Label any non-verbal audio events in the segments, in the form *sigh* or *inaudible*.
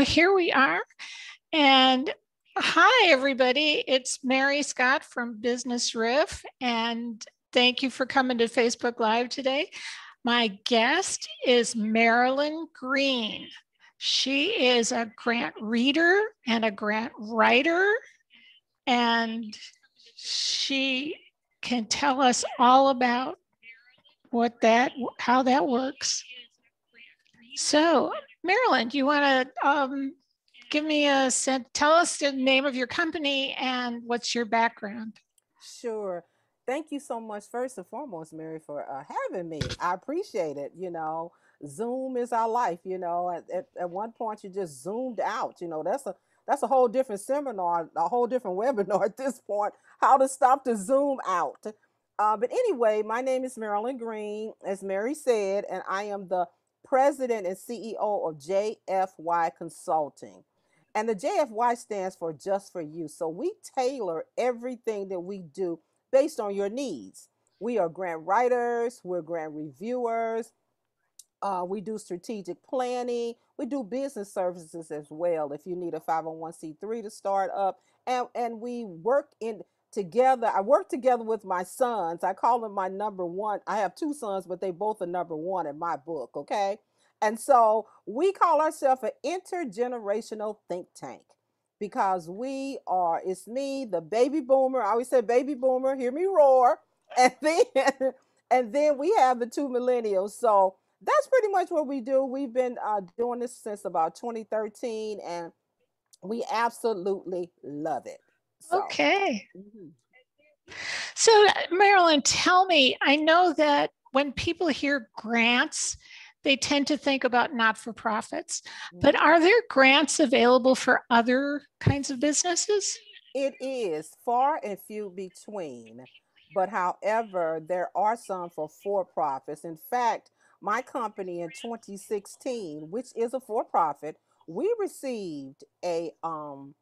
here we are. And hi, everybody. It's Mary Scott from Business Riff. And thank you for coming to Facebook Live today. My guest is Marilyn Green. She is a grant reader and a grant writer. And she can tell us all about what that, how that works. So Marilyn, do you want to um, give me a tell us the name of your company and what's your background? Sure. Thank you so much, first and foremost, Mary, for uh, having me. I appreciate it. You know, Zoom is our life. You know, at, at, at one point you just zoomed out. You know, that's a that's a whole different seminar, a whole different *laughs* webinar at this point. How to stop the zoom out. Uh, but anyway, my name is Marilyn Green, as Mary said, and I am the president and CEO of JFY Consulting. And the JFY stands for Just for You. So we tailor everything that we do based on your needs. We are grant writers, we're grant reviewers, uh, we do strategic planning, we do business services as well. If you need a 501c3 to start up, and, and we work in together. I work together with my sons. I call them my number one. I have two sons, but they both are number one in my book. Okay. And so we call ourselves an intergenerational think tank because we are, it's me, the baby boomer. I always say baby boomer, hear me roar. *laughs* And then, and then we have the two millennials. So that's pretty much what we do. We've been uh, doing this since about 2013 and we absolutely love it. So. Okay. Mm-hmm. So, Marilyn, tell me, I know that when people hear grants, they tend to think about not for profits, but mm-hmm. are there grants available for other kinds of businesses? It is far and few between. But however, there are some for for profits. In fact, my company in 2016, which is a for profit, we received a um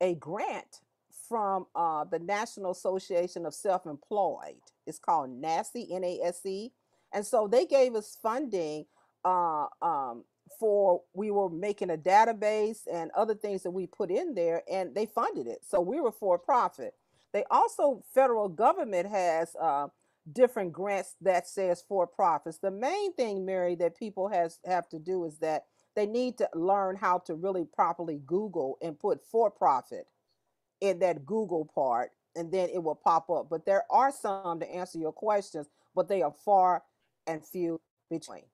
a grant from uh, the National Association of Self Employed. It's called NASE, N A S E. And so they gave us funding uh, um, for, we were making a database and other things that we put in there, and they funded it. So we were for profit. They also, federal government has uh, different grants that says for profits. The main thing, Mary, that people has have to do is that they need to learn how to really properly Google and put for profit in that Google part, and then it will pop up. But there are some to answer your questions, but they are far and few between.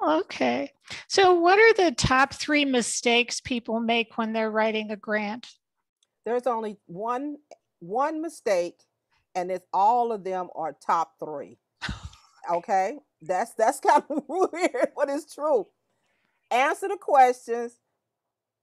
Oh, okay. So, what are the top three mistakes people make when they're writing a grant? There's only one one mistake, and it's all of them are top three. *laughs* Okay, that's that's kind of *laughs* weird, but it's true. Answer the questions.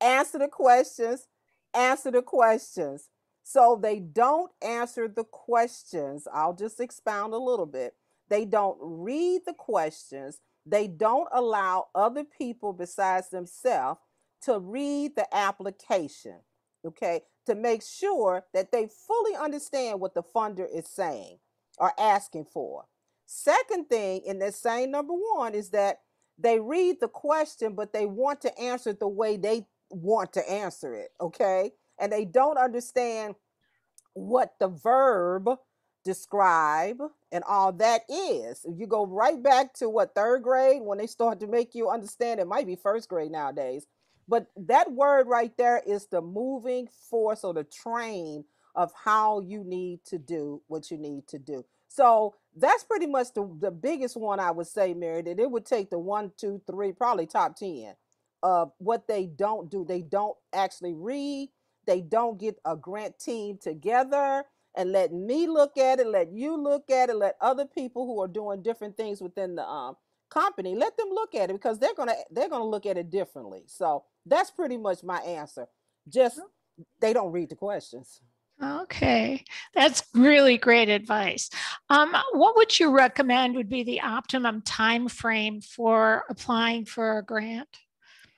Answer the questions answer the questions. So they don't answer the questions. I'll just expound a little bit. They don't read the questions. They don't allow other people besides themselves to read the application, okay, to make sure that they fully understand what the funder is saying or asking for. Second thing in that same number one is that they read the question, but they want to answer it the way they want to answer it, okay? And they don't understand what the verb describe and all that is. You go right back to what third grade when they start to make you understand it might be first grade nowadays. But that word right there is the moving force or the train of how you need to do what you need to do. So that's pretty much the, the biggest one I would say, Mary, that it would take the one, two, three, probably top 10 of what they don't do. They don't actually read. They don't get a grant team together and let me look at it, let you look at it, let other people who are doing different things within the um, company, let them look at it because they're gonna they're gonna look at it differently. So that's pretty much my answer. Just they don't read the questions. Okay, that's really great advice. Um, what would you recommend would be the optimum time frame for applying for a grant?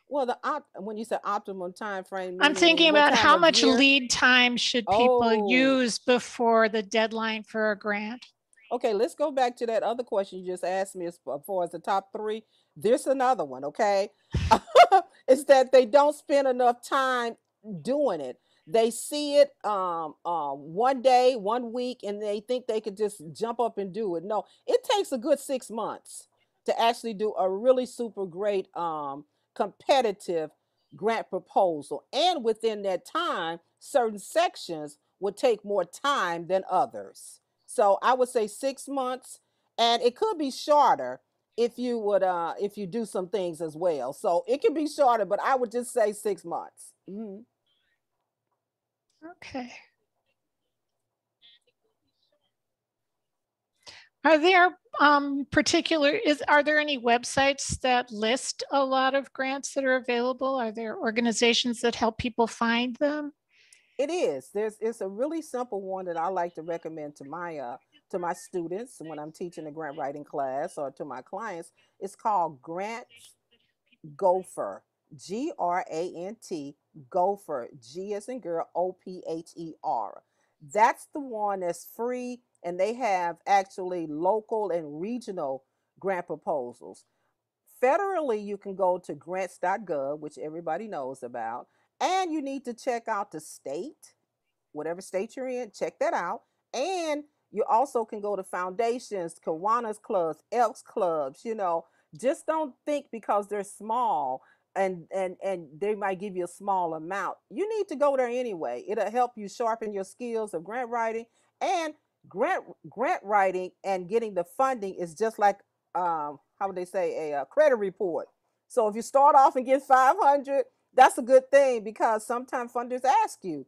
Well, the op- when you said optimum time frame, I'm thinking about how much year? lead time should people oh. use before the deadline for a grant. Okay, let's go back to that other question you just asked me as far as the top three. There's another one, okay? *laughs* It's that they don't spend enough time doing it. They see it um, uh, one day, one week, and they think they could just jump up and do it. No, it takes a good six months to actually do a really super great um, competitive grant proposal. And within that time, certain sections would take more time than others. So I would say six months, and it could be shorter if you would uh if you do some things as well. So it could be shorter, but I would just say six months. Mhm. Okay. Are there um, particular, is, are there any websites that list a lot of grants that are available? Are there organizations that help people find them? It is. There's it's a really simple one that I like to recommend to my uh to my students when I'm teaching a grant writing class or to my clients. It's called Grants Gopher. G R A N T Gopher. G girl, O P H E R. That's the one that's free and they have actually local and regional grant proposals. Federally, you can go to grants.gov, which everybody knows about, and you need to check out the state, whatever state you're in, check that out. And you also can go to foundations, Kiwanis clubs, Elks clubs, you know, just don't think because they're small and and and they might give you a small amount. You need to go there anyway. It'll help you sharpen your skills of grant writing and grant grant writing and getting the funding is just like um how would they say a, a credit report. So if you start off and get 500, that's a good thing because sometimes funders ask you,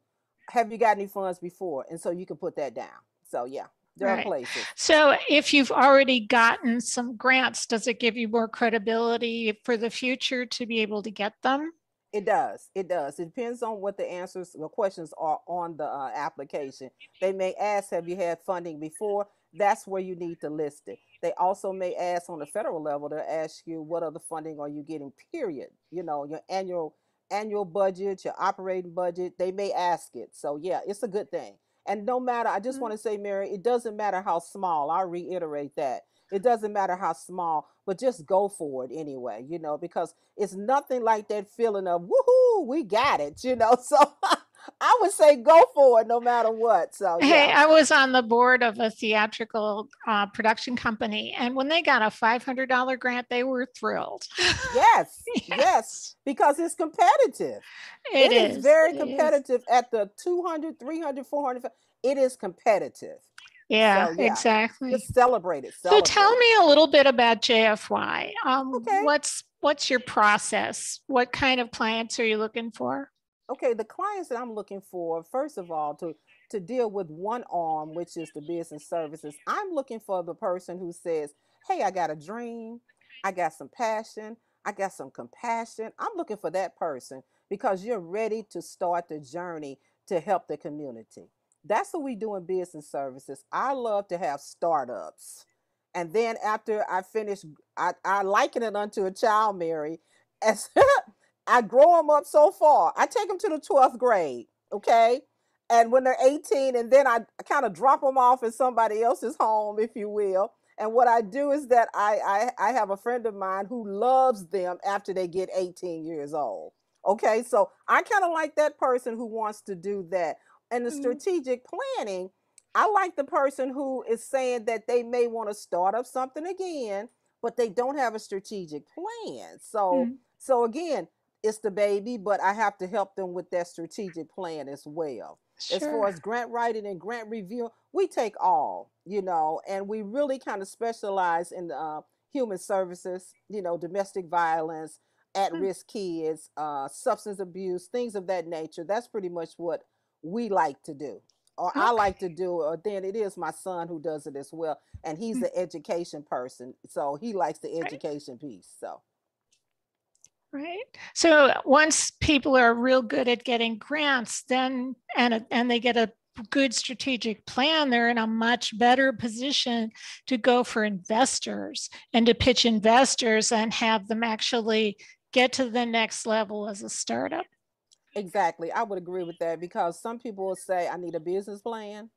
have you got any funds before? And so you can put that down. So yeah, there Right. are places. So if you've already gotten some grants, does it give you more credibility for the future to be able to get them? It does. It does. It depends on what the answers, the questions are on the uh, application. They may ask, "Have you had funding before?" That's where you need to list it. They also may ask on the federal level. They'll ask you, "What other funding are you getting?" Period. You know, your annual annual budget, your operating budget. They may ask it. So yeah, it's a good thing. And no matter, I just Mm. want to say, Mary, it doesn't matter how small. I'll reiterate that. It doesn't matter how small, but just go for it anyway, you know, because it's nothing like that feeling of woohoo, we got it, you know. *laughs* So I would say go for it no matter what. So Hey, yeah. I was on the board of a theatrical uh, production company, and when they got a $500 grant, they were thrilled. *laughs* Yes, yes, because it's competitive. it is, very it is. competitive at the 200, 300, 400. It is competitive. Yeah, So, yeah, exactly. Just celebrate it. So tell me a little bit about JFY. Um, Okay. What's what's your process? What kind of clients are you looking for? okay the clients that i'm looking for first of all to to deal with one arm which is the business services i'm looking for the person who says hey i got a dream i got some passion i got some compassion i'm looking for that person because you're ready to start the journey to help the community that's what we do in business services i love to have startups and then after i finish i, I liken it unto a child mary *laughs* as I grow them up so far. I take them to the 12th grade, okay? And when they're 18, and then I kind of drop them off at somebody else's home, if you will. And what I do is that I, I I have a friend of mine who loves them after they get 18 years old. Okay, so I kind of like that person who wants to do that. And the Mhm. strategic planning, I like the person who is saying that they may want to start up something again, but they don't have a strategic plan. So Mm. so again, it's the baby, but I have to help them with that strategic plan as well. As far as grant writing and grant review, we take all, you know, and we really kind of specialize in uh, human services, you know, domestic violence, at Mm. risk kids, uh, substance abuse, things of that nature. That's pretty much what we like to do, or I like to do. Or then it is my son who does it as well, and he's Mm. the education person, so he likes the Right. education piece. So. Right. So once people are real good at getting grants, then and and they get a good strategic plan, they're in a much better position to go for investors and to pitch investors and have them actually get to the next level as a startup. Exactly. I would agree with that because some people will say, I need a business plan.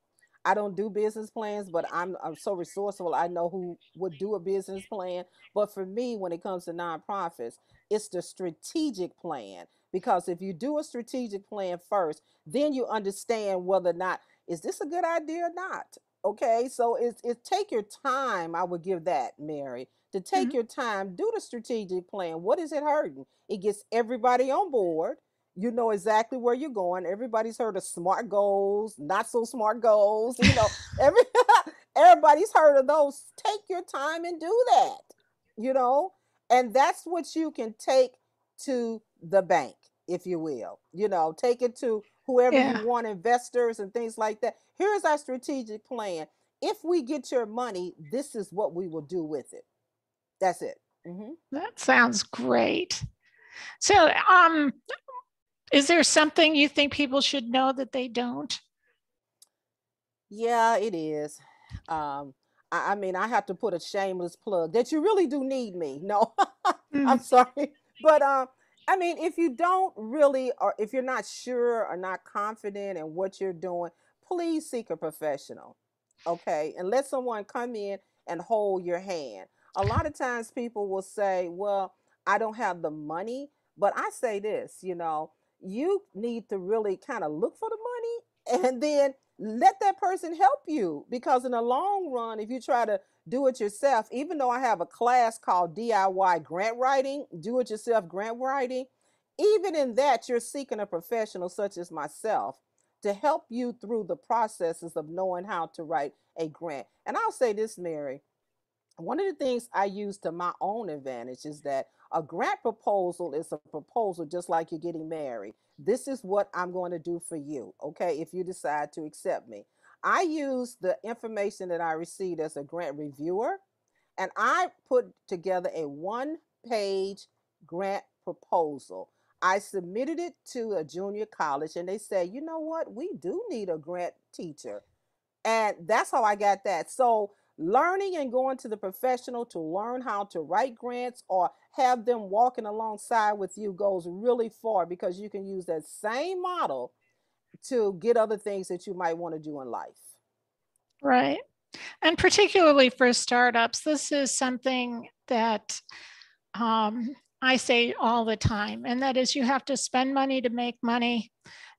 I don't do business plans, but I'm, I'm so resourceful. I know who would do a business plan. But for me, when it comes to nonprofits, it's the strategic plan. Because if you do a strategic plan first, then you understand whether or not is this a good idea or not. Okay, so it's it take your time. I would give that, Mary, to take Mhm. your time, do the strategic plan. What is it hurting? It gets everybody on board. You know exactly where you're going. Everybody's heard of smart goals, not so smart goals. You know, *laughs* every *laughs* everybody's heard of those. Take your time and do that. You know, and that's what you can take to the bank, if you will. You know, take it to whoever Yeah. you want, investors and things like that. Here's our strategic plan. If we get your money, this is what we will do with it. That's it. hmm That sounds great. So, um, is there something you think people should know that they don't? Yeah, it is. Um, I, I mean, I have to put a shameless plug that you really do need me. No, *laughs* I'm Mm, sorry. But um, I mean, if you don't really, or if you're not sure or not confident in what you're doing, please seek a professional. Okay. And let someone come in and hold your hand. A lot of times people will say, well, I don't have the money. But I say this, you know, you need to really kind of look for the money and then let that person help you because in the long run if you try to do it yourself even though i have a class called diy grant writing do it yourself grant writing even in that you're seeking a professional such as myself to help you through the processes of knowing how to write a grant. And i'll say this mary one of the things I use to my own advantage is that a grant proposal is a proposal just like you're getting married. This is what I'm going to do for you, okay, if you decide to accept me. I use the information that I received as a grant reviewer and I put together a one page grant proposal. I submitted it to a junior college and they said, you know what, we do need a grant teacher. And that's how I got that. So, learning and going to the professional to learn how to write grants or have them walking alongside with you goes really far because you can use that same model to get other things that you might want to do in life. right. And particularly for startups, this is something that um, I say all the time, and that is you have to spend money to make money.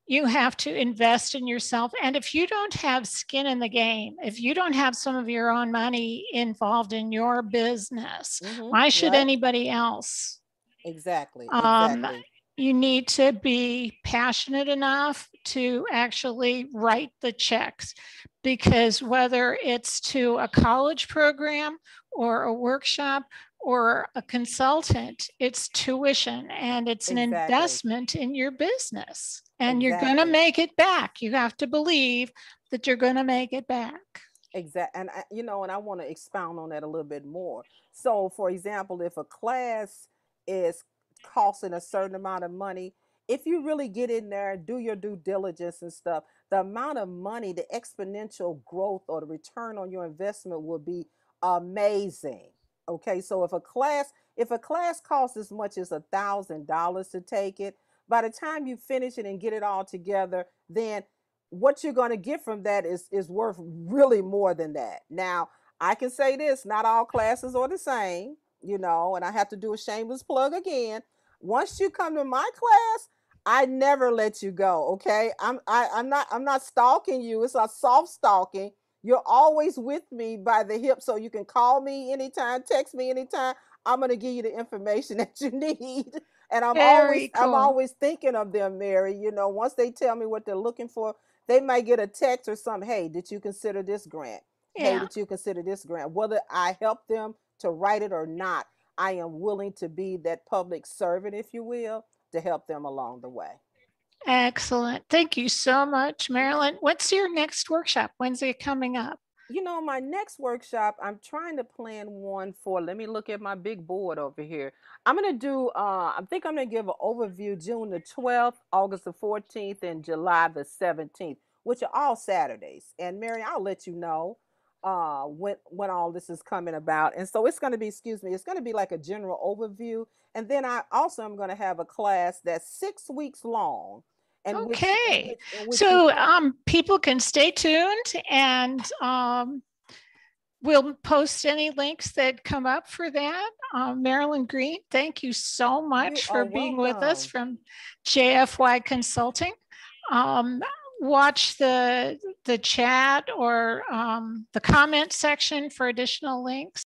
You have to invest in yourself. And if you don't have skin in the game, if you don't have some of your own money involved in your business, hmm why should anybody else? Exactly. Um, Exactly. you need to be passionate enough to actually write the checks because whether it's to a college program or a workshop or a consultant, it's tuition and it's an investment in your business. And you're going to make it back. You have to believe that you're going to make it back. Exactly. and I, you know, and I want to expound on that a little bit more. So, for example, if a class is costing a certain amount of money, if you really get in there and do your due diligence and stuff, the amount of money, the exponential growth or the return on your investment will be amazing. Okay, so if a class, if a class costs as much as a thousand dollars to take it, by the time you finish it and get it all together, then what you're going to get from that is is worth really more than that. Now, I can say this, not all classes are the same, you know, and I have to do a shameless plug again. Once you come to my class, I never let you go, okay? I'm I, I'm not I'm not stalking you. It's a soft stalking. You're always with me by the hip so you can call me anytime, text me anytime. I'm going to give you the information *laughs* that you need. And I'm always Very I'm always thinking of them, Mary. You know, once they tell me what they're looking for, they might get a text or something. Hey, did you consider this grant? Hey, did you consider this grant? Whether I help them to write it or not, I am willing to be that public servant, if you will, to help them along the way. Excellent. Thank you so much, Marilyn. What's your next workshop? When's it coming up? You know, my next workshop, I'm trying to plan one for, let me look at my big board over here. I'm going to do, uh, I think I'm going to give an overview June the 12th, August the 14th, and July the 17th, which are all Saturdays. And Mary, I'll let you know uh, when, when all this is coming about. And so it's going to be, excuse me, it's going to be like a general overview. And then I also am going to have a class that's six weeks long. And Okay. which, in which So um, people can stay tuned and um, we'll post any links that come up for that. Uh, Marilyn Green, thank you so much for are being with us from JFY Consulting. Um, watch the the chat or um, the comment section for additional links.